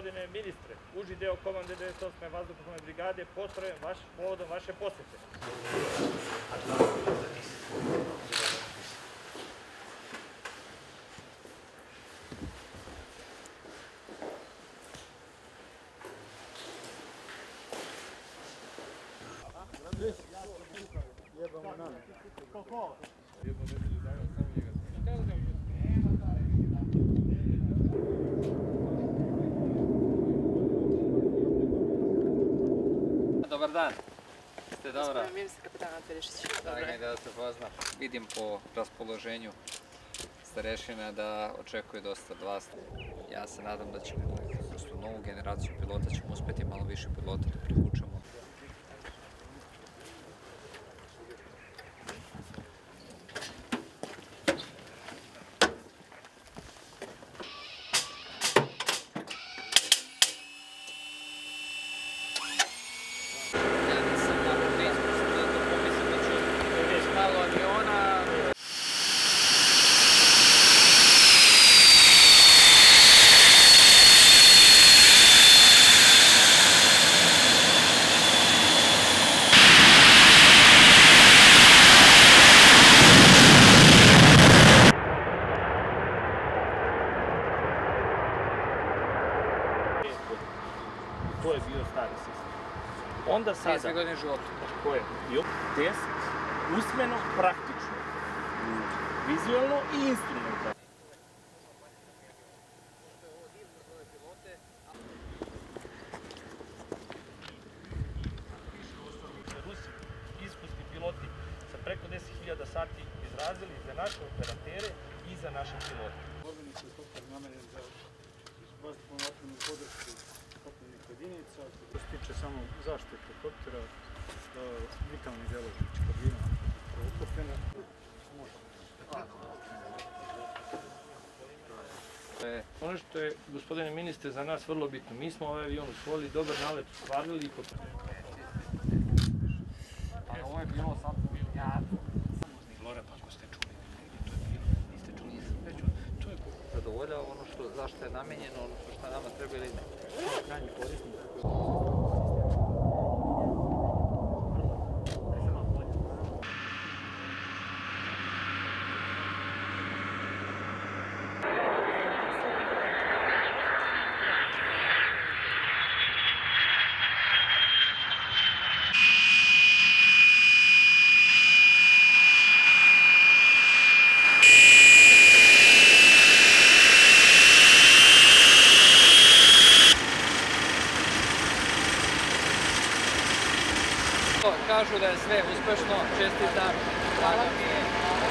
Gospodine ministre, uži deo komande 98. vazduhoplovne brigade postrojen vaš, povodom vaše posete. Dobar dan. Ste dobro? Gospodin ministar kapitan. Drago mi je da te poznam. Vidim po raspoloženju starešina da očekuje dosta od vas. Ja se nadam da ćemo tu novu generaciju pilota ćemo uspeti malo više pilota da privučemo. To je bio stari sistem. Onda 30 sada, godine života. ko je bio test usmeno praktično, vizualno i instrumentalno. Piloti sa preko 10.000 sati izrazili za naše operatere i za naše pilote. Borbeni helikopter namenjen za vazduhoplovnu opremu i podršku kopnenih jedinica. Što se tiče samo zaštite helikoptera, e, vitalni delovi, znači kabina uklopljena. E, Ono što je, gospodine ministre, za nas vrlo bitno, mi smo ovaj avion usvojili, dobar nalet ostvarili i pot- ali ovo je bilo sad ja Lora, pa ako ste čuli negdje, to je bilo, niste čuli, nisam već čuli. To je zadovoljava ono što, zašto je namenjeno, ono što nama treba ili ne. krajnji korisnik. Kažu da je sve uspešno, čestitam, je.